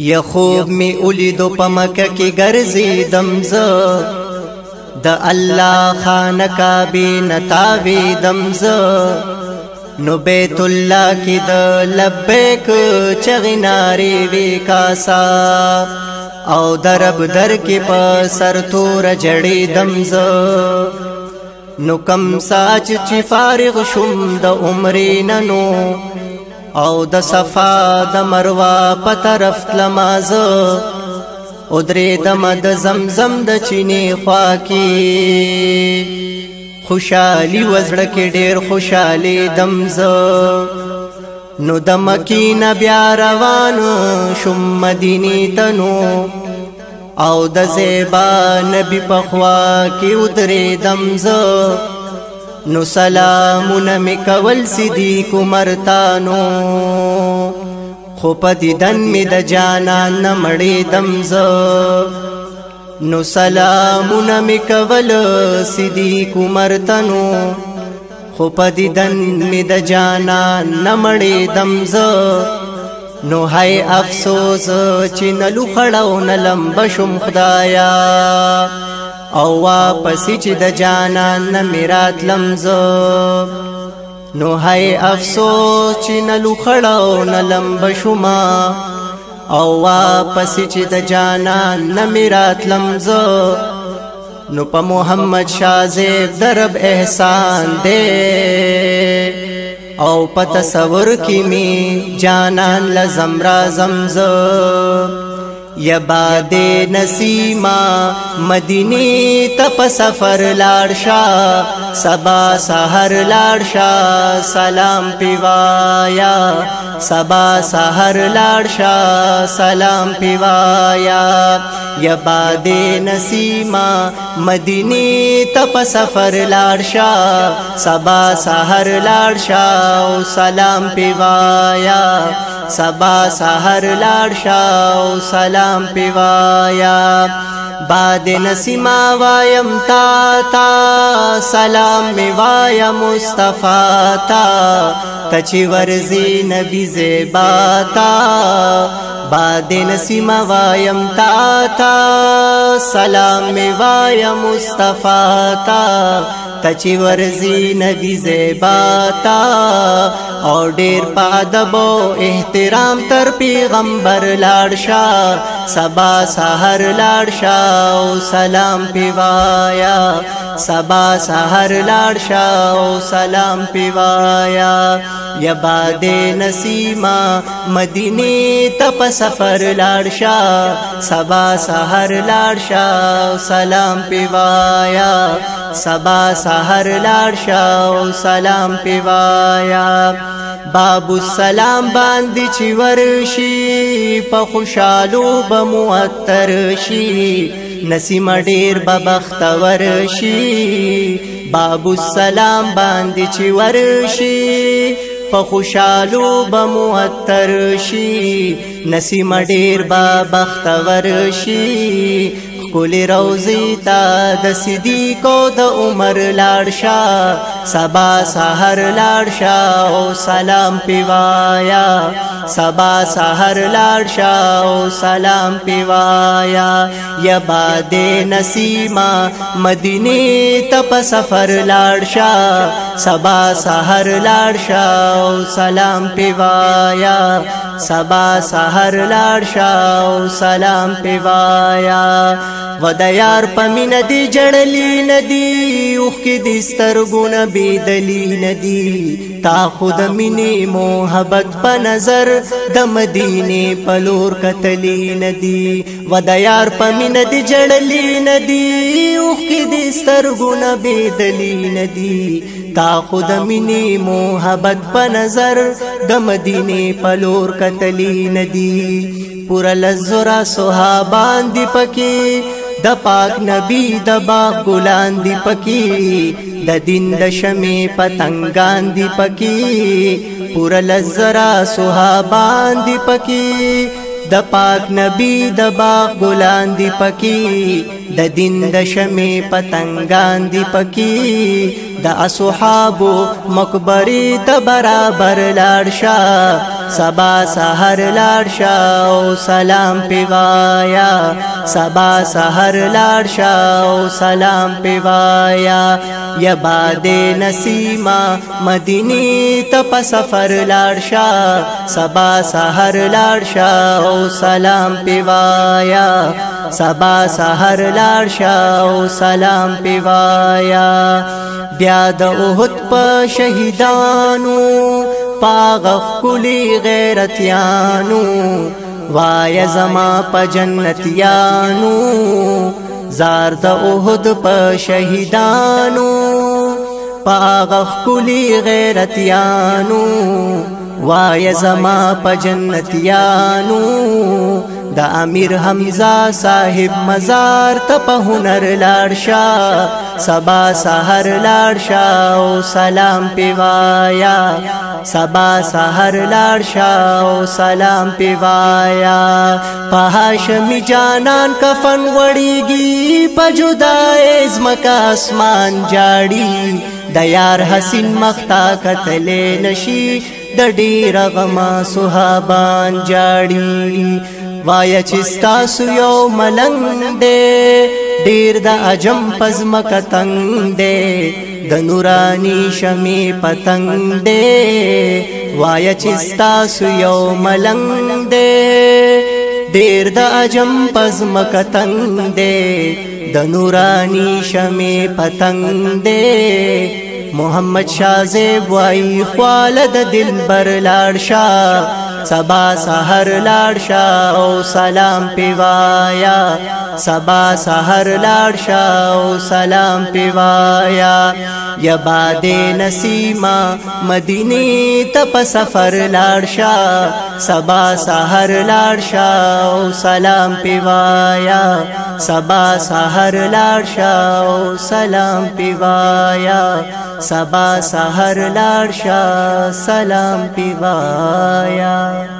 یا خوب می اولیدو په مکه کې ګرځې دمز د الله خانه کعبه نتاوي دمز نو بیت الله کې د لبیک چغناري وی کاسا او درب در کې په سر تور جړې دمز نو کم ساج چې فارغ شوم د عمرې ننو او د صفا د مروه په طرف لماز او درې دم د زمزم د چینه خوا کی خوشالي وزړه کې ډېر خوشالي دمز نو د مکینه بیا روان شم مدینه تنو او د زیبا نبی په خوا کې ودرې دمز نو سلامونه مې کول صدیق مرتانو خو په دیدن مې د جانان نه مړې دم زه نو سلامونه مې کول صدیق مرتنو خو په دیدن مې د جانان نه مړې دم زه نو هاي افسوس چې نلو خړاو نلم بشم خدایا او وا پسې چې د جانان نه میرات لمزو نو هاي افسوس چې نلو خړاو نلم بشما او وا پسې چې د جانان نه میرات لمزو نو په محمد شازیب درب احسان دے او په تصور کې می جانان لزم را زمزو यबादे नसीमा मदिने तप सफर लाडशा सबा सहर लाडशा सलाम पिवाया सबा सहर लाडशा सलाम पिवाया यबादे नसीमा मदिने तप सफर लाडशा सबा सहर लाडशा सलाम पिवाया سبا سحر لاړ شاو سلام پیوایا باد نسیما وایم تا تا سلام میوایا مصطفی تا تچی ورزی نبی زیبا تا باد نسیما وایم تا تا سلام میوایا مصطفی تا تچ ورزی نبی زیبا تا او ډیر په ادب او احترام تر پیغمبر لاړ شه سبا سحر لاړ شاو سلام پیوایا سبا سحر لاړ شاو سلام پیوایا یا باد نسیما مدینه ته په سفر لاړ شا سبا سحر لاړ شا سلام پیوایا سبا سحر لاړ شا سلام پیوایا باب السلام باندې چې ورشي په خوشالو به معطر شي نسیم ډیر به بختور شي باب السلام باندې چې ورشي په خوشالو به معطر شي نسیم ډیر به بختور شي کل روزی تا د صدیقو د عمر لاړشا سبا سحر لاړشا او سلام پیوایا سبا سحر لاړشا او سلام پیوایا یا باد نسیما مدینه تپ سفر لاړشا سبا سحر لاړشا او سلام پیوایا سبا سحر لاړشا او سلام پیوایا و د یار پمن دی جړلی ندی اوخ کې د سترګونه بيدلی ندی تا خود منی محبت په نظر د مدینه په لور کتلی ندی و د یار پمن دی جړلی ندی اوخ کې د سترګونه بيدلی ندی تا خود منی محبت په نظر د مدینه په لور کتلی ندی پورا لزرا صحابان دی پکې د پاک نبی د باغ ګلان دی پکی د دین د شمه پتنګان دی پکی پور لزرا صحابان دی پکی د پاک نبی د باغ ګلان دی پکی د دین د شمه پتنګان دی پکی د اصحابو مقبره ته برابر لاړ شه سبا سحر لاړ شاو سلام پیوایا سبا سحر لاړ شاو سلام پیوایا یا باد نسیما مدینی ته په سفر لاړ شا سبا سحر لاړ شاو سلام پیوایا سبا سحر لاړ شاو سلام پیوایا بیا د اوهد په شهیدانو پاغ خلی غیرتیانو وای زما په جنتیانو زار د اوهد په شهیدانو پاغ خلی غیرتیانو وای زما په جنتیانو د امیر حمزه صاحب مزار ته په هنر لاړ شا سبا سحر لاړ شا او سلام پیوایا سبا سحر لاړ شا او سلام پیوایا په هاشمی جانان کفن وړیږي په جدای زمکا اسمان جاړي د یار حسین مختا قتل نشي د ډیر غما صحابان جاړي وای چې ستاسو یو ملنګ دې ډیر د اجم پزمک تنگ دې د نورانی شمی پتنگ دې وای چې ستاسو یو ملنګ دې ډیر د اجم پزمک تنگ دې د نورانی شمی پتنگ دې محمد شاه زیب وای خالد دلبر لاړ شاه سبا سحر لاړ شا او سلام پیوایا سبا سحر لاړ شاو سلام پیوایا یا باد نسیما مدینه ته په سفر لاړ شا سبا سحر لاړ شاو سلام پیوایا سبا سحر لاړ شاو سلام پیوایا سبا سحر لاړ شا سلام پیوایا